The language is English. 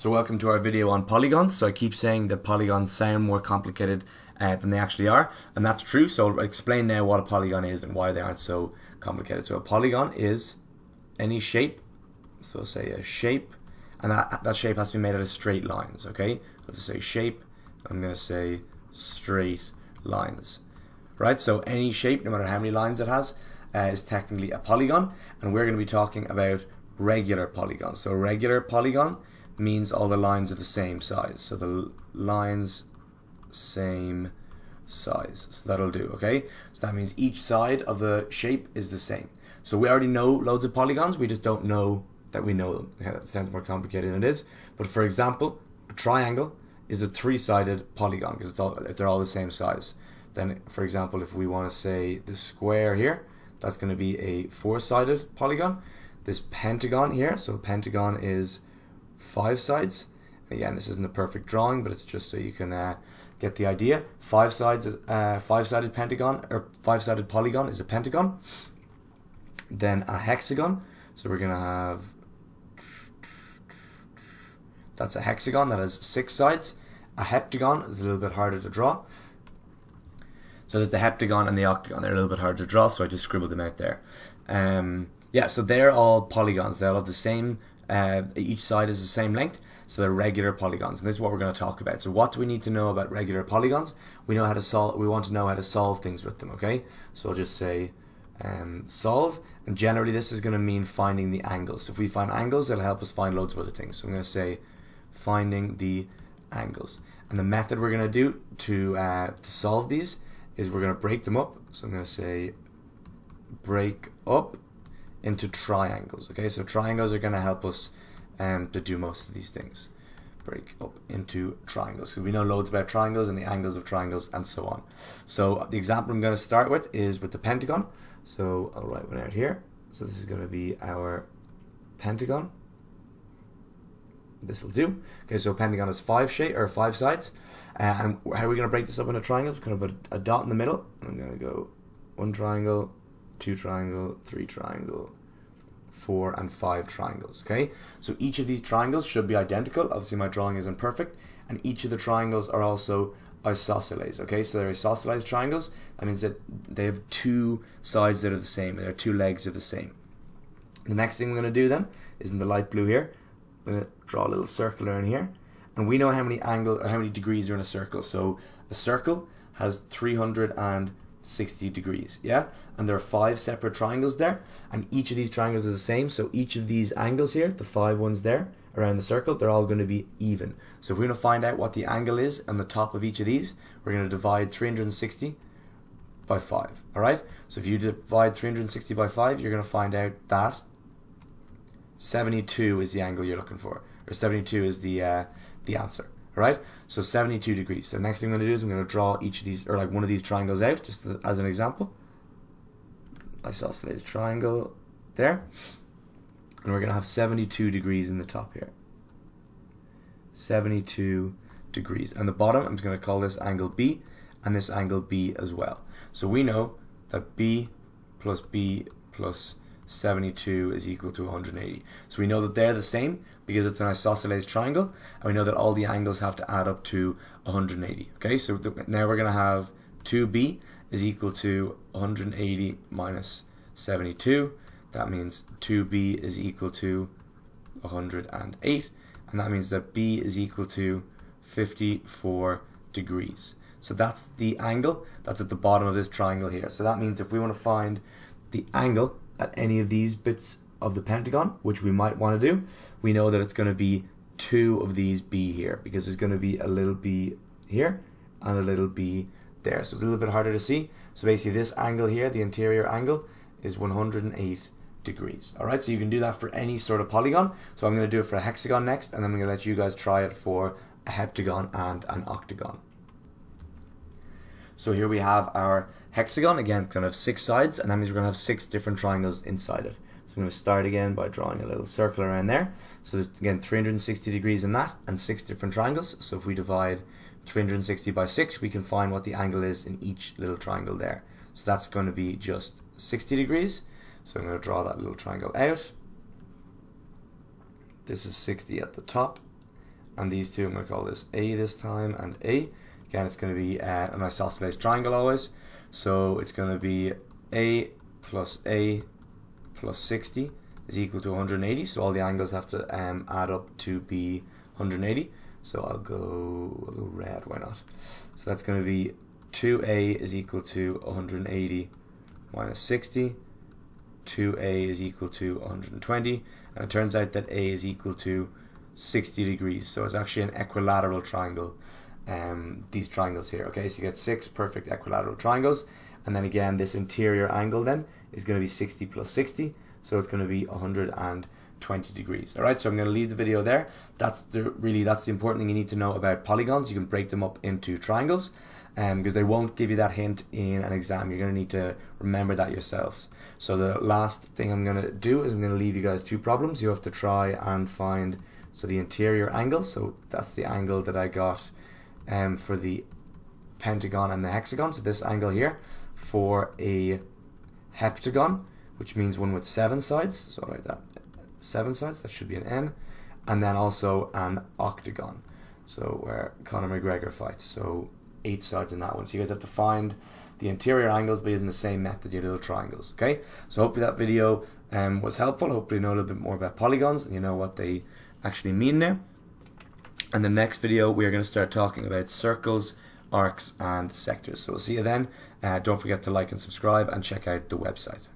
So welcome to our video on polygons. So I keep saying that polygons sound more complicated uh, than they actually are, and that's true. So I'll explain now what a polygon is and why they aren't so complicated. So a polygon is any shape, so say a shape, and that, that shape has to be made out of straight lines, okay? I'll say shape, I'm to say straight lines, right? So any shape, no matter how many lines it has, uh, is technically a polygon, and we're going to be talking about regular polygons. So a regular polygon means all the lines are the same size. So the lines same size. So that'll do, okay? So that means each side of the shape is the same. So we already know loads of polygons, we just don't know that we know them. Okay, that sounds more complicated than it is. But for example, a triangle is a three-sided polygon because it's all if they're all the same size. Then, for example, if we want to say the square here, that's going to be a four-sided polygon. This pentagon here, so pentagon is five sides. Again, this isn't a perfect drawing, but it's just so you can uh, get the idea. Five sides, uh, five-sided pentagon or five-sided polygon is a pentagon. Then a hexagon. So we're gonna have that's a hexagon that has six sides. A heptagon is a little bit harder to draw. So there's the heptagon and the octagon. They're a little bit hard to draw, so I just scribbled them out there. Um, yeah, so they're all polygons. They all have the same uh, each side is the same length, so they're regular polygons. And this is what we're going to talk about. So what do we need to know about regular polygons? We know how to solve. We want to know how to solve things with them. Okay, so I'll just say um, solve, and generally this is going to mean finding the angles. So if we find angles, it'll help us find loads of other things. So I'm going to say finding the angles, and the method we're going to do to uh, to solve these is we're going to break them up. So I'm going to say break up into triangles. Okay, so triangles are going to help us um, to do most of these things. Break up into triangles. So we know loads about triangles and the angles of triangles and so on. So the example I'm going to start with is with the pentagon. So I'll write one out here. So this is going to be our pentagon. This will do. Okay, so pentagon has five shape or five sides. Uh, and how are we going to break this up into triangles? We're going to put a dot in the middle. I'm going to go one triangle, two triangle, three triangle, four and five triangles, okay? So each of these triangles should be identical. Obviously my drawing isn't perfect. And each of the triangles are also isosceles, okay? So they're isosceles triangles. That means that they have two sides that are the same. Their two legs are the same. The next thing we're going to do then is in the light blue here. I'm going to draw a little circle in here. And we know how many angle how many degrees are in a circle. So a circle has 300 and 60 degrees yeah? And there are five separate triangles there and each of these triangles are the same so each of these angles here the five ones there around the circle they're all going to be even. So if we're going to find out what the angle is on the top of each of these we're going to divide 360 by 5 alright so if you divide 360 by 5 you're going to find out that 72 is the angle you're looking for or 72 is the uh, the answer right? So 72 degrees. So next thing I'm going to do is I'm going to draw each of these, or like one of these triangles out, just as an example. Isosceles triangle there. And we're going to have 72 degrees in the top here. 72 degrees. And the bottom, I'm just going to call this angle B, and this angle B as well. So we know that B plus B plus 72 is equal to 180. So we know that they're the same because it's an isosceles triangle, and we know that all the angles have to add up to 180. Okay, so now we're going to have 2b is equal to 180 minus 72. That means 2b is equal to 108, and that means that b is equal to 54 degrees. So that's the angle that's at the bottom of this triangle here. So that means if we want to find the angle at any of these bits of the pentagon, which we might want to do, we know that it's going to be two of these B here because there's going to be a little B here and a little B there. So it's a little bit harder to see. So basically this angle here, the interior angle, is 108 degrees. Alright, so you can do that for any sort of polygon. So I'm going to do it for a hexagon next and then I'm going to let you guys try it for a heptagon and an octagon. So here we have our hexagon, again, kind of six sides, and that means we're going to have six different triangles inside it. So I'm going to start again by drawing a little circle around there. So again, 360 degrees in that, and six different triangles. So if we divide 360 by 6, we can find what the angle is in each little triangle there. So that's going to be just 60 degrees. So I'm going to draw that little triangle out. This is 60 at the top, and these two I'm going to call this A this time and A. Again, it's going to be uh, an isosceles triangle always. So it's going to be A plus A plus 60 is equal to 180. So all the angles have to um, add up to be 180. So I'll go, I'll go red, why not? So that's going to be 2A is equal to 180 minus 60. 2A is equal to 120. And it turns out that A is equal to 60 degrees. So it's actually an equilateral triangle. Um, these triangles here. Okay, so you get six perfect equilateral triangles. And then again, this interior angle then is going to be 60 plus 60. So it's going to be 120 degrees. All right, so I'm going to leave the video there. That's the really that's the important thing you need to know about polygons. You can break them up into triangles because um, they won't give you that hint in an exam. You're going to need to remember that yourselves. So the last thing I'm going to do is I'm going to leave you guys two problems. You have to try and find so the interior angle. So that's the angle that I got um, for the pentagon and the hexagon. So this angle here for a heptagon, which means one with seven sides. So I'll write that seven sides. That should be an N, and then also an octagon. So where Conor McGregor fights. So eight sides in that one. So you guys have to find the interior angles but using the same method, your little triangles. Okay, so hopefully that video um, was helpful. Hopefully you know a little bit more about polygons and you know what they actually mean now. And the next video we are going to start talking about circles, arcs and sectors. So we'll see you then. Uh, don't forget to like and subscribe and check out the website.